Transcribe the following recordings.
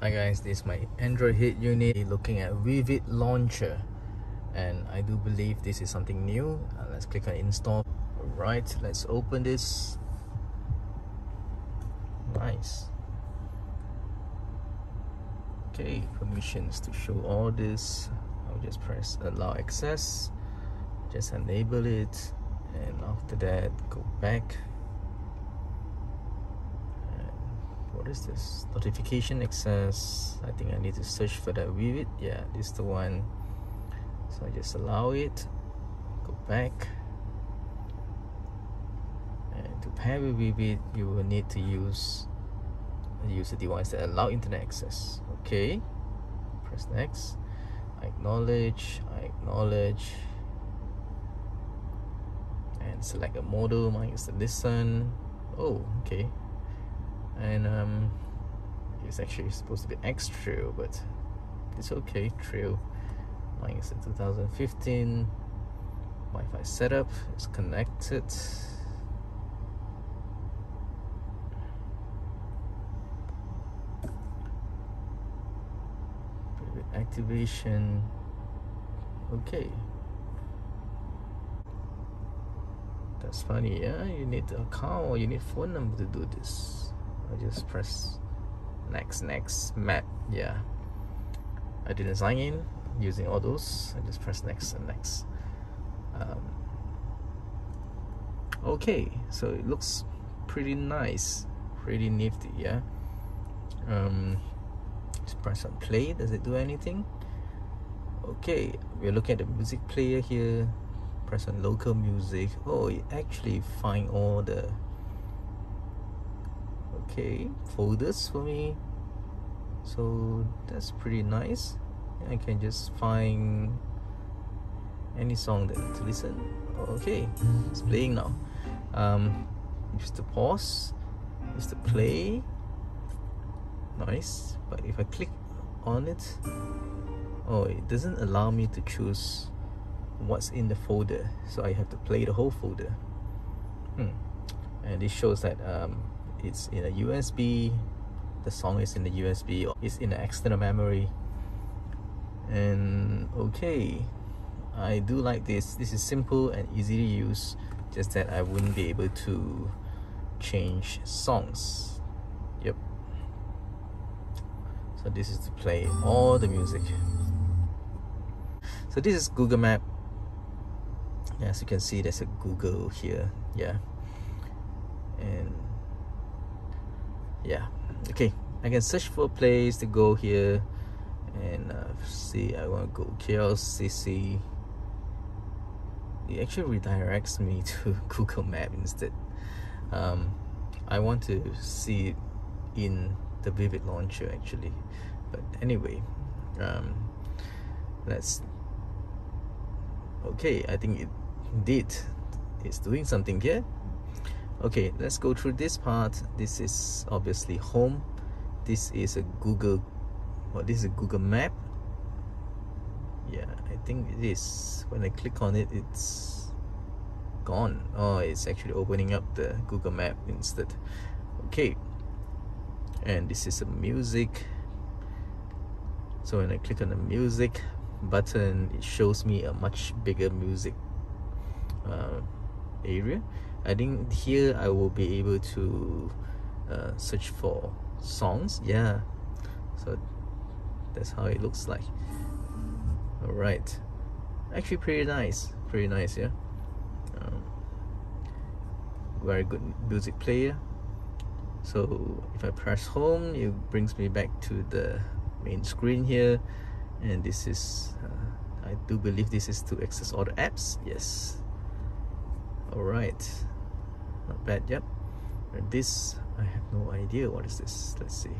Hi guys, this is my Android head unit looking at Vivid Launcher and I do believe this is something new. Uh, let's click on install. Alright, let's open this. Nice. Okay, permissions to show all this. I'll just press allow access. Just enable it and after that go back what is this notification access. I think I need to search for that Vivid yeah this is the one. So I just allow it. Go back. And to pair with Vivid you will need to use use the device that allow internet access. Okay press next. I acknowledge I acknowledge. And select a model mine is the Nissan. Oh okay and um, it's actually supposed to be X Trail but it's okay Trail mine is in 2015 Wi-Fi setup is connected. Activation. Okay. That's funny yeah? You need account or you need phone number to do this I just press next next map yeah. I didn't sign in using all those. I just press next and next. Um, okay so it looks pretty nice pretty nifty yeah. Um, just press on play does it do anything? Okay we're looking at the music player here. Press on local music. Oh it actually find all the okay folders for me so that's pretty nice. I can just find any song that to listen. Okay it's playing now. Um just to pause just to play. Nice but if I click on it oh it doesn't allow me to choose what's in the folder so I have to play the whole folder. Hmm. and this shows that um, it's in a USB the song is in the USB it's in the external memory. And okay I do like this. This is simple and easy to use just that I wouldn't be able to change songs. Yep. So this is to play all the music. So this is Google Map. As you can see there's a Google here. Yeah. And yeah. Okay. I can search for a place to go here and uh, see. I want to go KLCC it actually redirects me to Google Map instead. Um, I want to see it in the Vivid launcher actually. But anyway um, let's okay. I think it did. It's doing something here okay let's go through this part. This is obviously home. This is a google well this is a google map. Yeah i think it is. When i click on it it's gone. Oh it's actually opening up the google map instead. Okay. And this is a music. So when i click on the music button it shows me a much bigger music uh, area I think here I will be able to uh, search for songs. Yeah. So that's how it looks like. All right actually pretty nice. Pretty nice yeah. Um, very good music player. So if I press home it brings me back to the main screen here. And this is uh, I do believe this is to access all the apps. Yes. All right not bad yep and this I have no idea what is this. Let's see.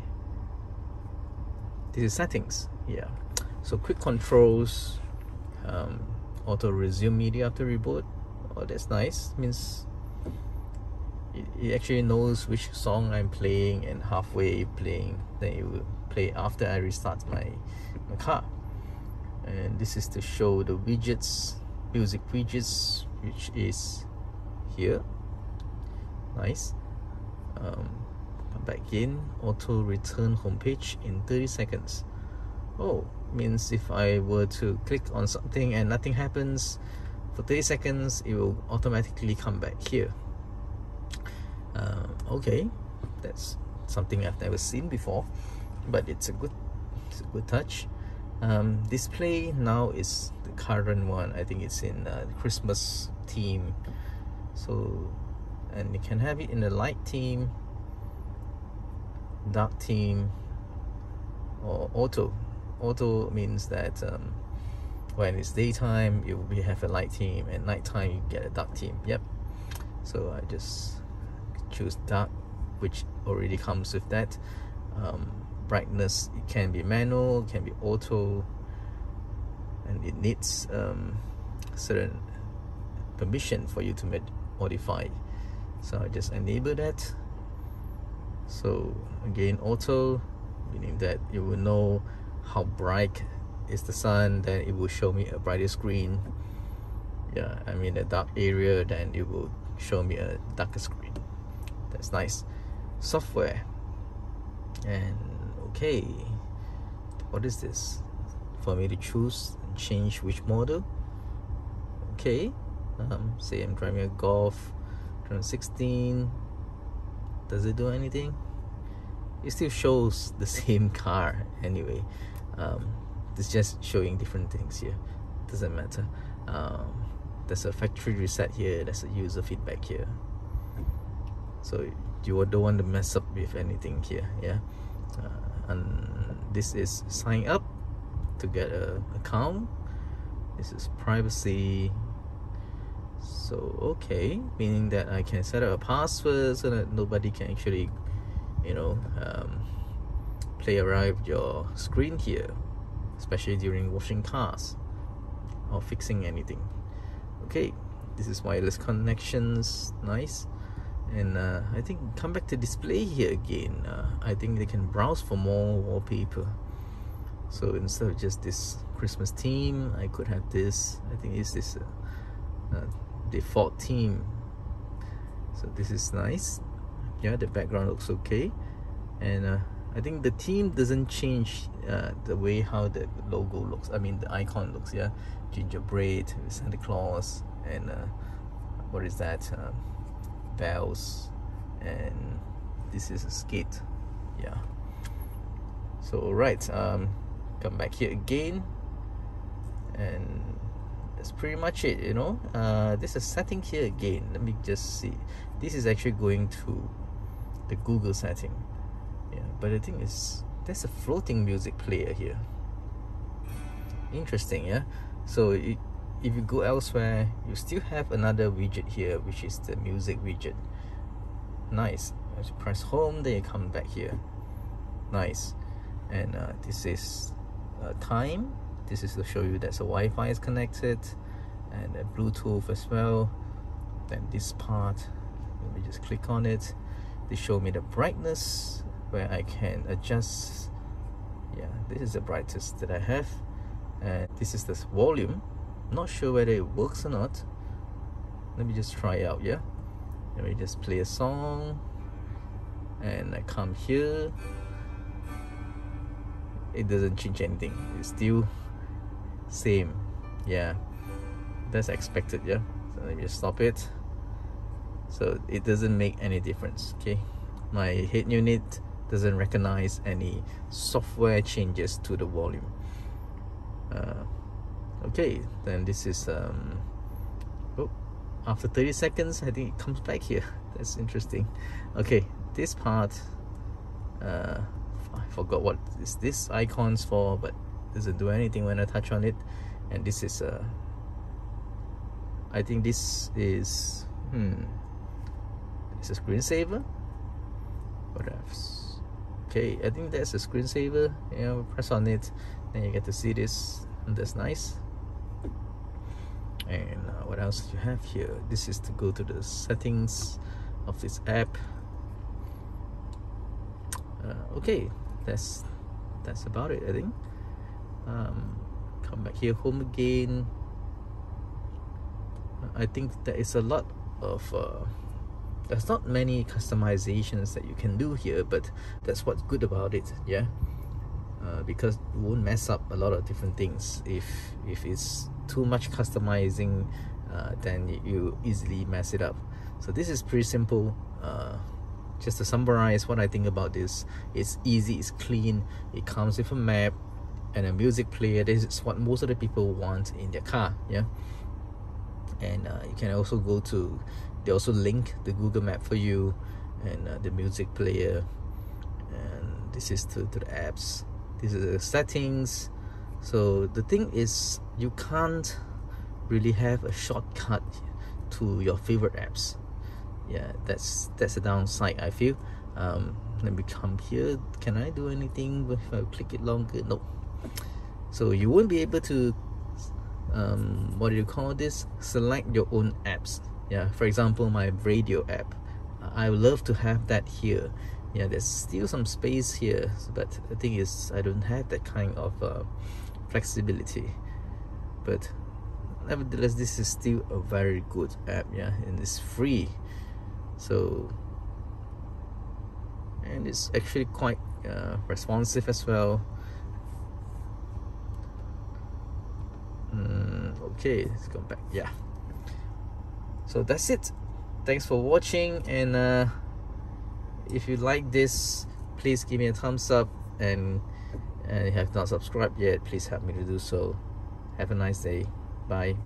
This is settings. Yeah. So quick controls um, auto resume media after reboot. Oh that's nice. Means it, it actually knows which song I'm playing and halfway playing. Then it will play after I restart my, my car. And this is to show the widgets music widgets which is here nice. Um, back in auto return homepage in 30 seconds. Oh means if I were to click on something and nothing happens for 30 seconds it will automatically come back here. Uh, okay that's something I've never seen before but it's a good it's a good touch. Um, display now is the current one. I think it's in uh, Christmas theme. So and you can have it in the light team dark team or auto. Auto means that um, when it's daytime you will have a light team and nighttime you get a dark team. Yep. So I just choose dark which already comes with that. Um, brightness it can be manual can be auto and it needs um, certain permission for you to modify so I just enable that. So again auto meaning that. You will know how bright is the sun then it will show me a brighter screen. Yeah I'm in a dark area then it will show me a darker screen. That's nice. Software. And okay. What is this? For me to choose and change which model? Okay. Um, say I'm driving a Golf 2016 does it do anything? It still shows the same car anyway. Um, it's just showing different things here. Doesn't matter. Um, there's a factory reset here. There's a user feedback here. So you don't want to mess up with anything here yeah? Uh, and this is sign up to get a account. This is privacy so okay meaning that I can set up a password so that nobody can actually you know um, play around your screen here especially during washing cars or fixing anything. Okay this is wireless connections nice. And uh, I think come back to display here again. Uh, I think they can browse for more wallpaper. So instead of just this Christmas theme I could have this I think it's this uh, uh default theme so this is nice. Yeah the background looks okay. And uh, I think the theme doesn't change uh, the way how the logo looks I mean the icon looks yeah. Gingerbread Santa Claus and uh, what is that? Um, bells and this is a skate yeah. So right um, come back here again. And that's pretty much it you know? Uh, there's a setting here again. Let me just see. This is actually going to the Google setting. Yeah but the thing is there's a floating music player here. Interesting yeah? So it, if you go elsewhere you still have another widget here which is the music widget. Nice. As you press home then you come back here. Nice. And uh, this is uh, time this is to show you that the Wi-Fi is connected and Bluetooth as well. Then this part let me just click on it. They show me the brightness where I can adjust. Yeah this is the brightest that I have. And this is the volume. Not sure whether it works or not. Let me just try out yeah? Let me just play a song. And I come here. It doesn't change anything. It's still same. Yeah. That's expected yeah. So let me just stop it. So it doesn't make any difference okay? My head unit doesn't recognize any software changes to the volume. Uh, okay then this is um, oh, after 30 seconds I think it comes back here. That's interesting. Okay this part uh, I forgot what is this icons for but doesn't do anything when I touch on it. And this is uh, I think this is hmm it's a screensaver. What else? Okay I think that's a screensaver you know press on it then you get to see this and that's nice. And uh, what else do you have here? This is to go to the settings of this app. Uh, okay that's that's about it I think um, come back here home again. I think there is a lot of uh, there's not many customizations that you can do here but that's what's good about it yeah? Uh, because it won't mess up a lot of different things. If if it's too much customizing uh, then you easily mess it up. So this is pretty simple. Uh, just to summarize what I think about this it's easy it's clean it comes with a map and a music player this is what most of the people want in their car yeah? And uh, you can also go to they also link the Google map for you and uh, the music player. And this is to, to the apps. This is the settings. So the thing is you can't really have a shortcut to your favorite apps. Yeah that's that's a downside I feel. Um, let me come here. Can I do anything if I click it longer? No so you won't be able to um, what do you call this? Select your own apps. Yeah for example my radio app. I would love to have that here. Yeah there's still some space here but the thing is I don't have that kind of uh, flexibility. But nevertheless this is still a very good app yeah and it's free. So and it's actually quite uh, responsive as well okay let's go back. Yeah. So that's it. Thanks for watching and uh, if you like this please give me a thumbs up and and if you have not subscribed yet please help me to do so. Have a nice day. Bye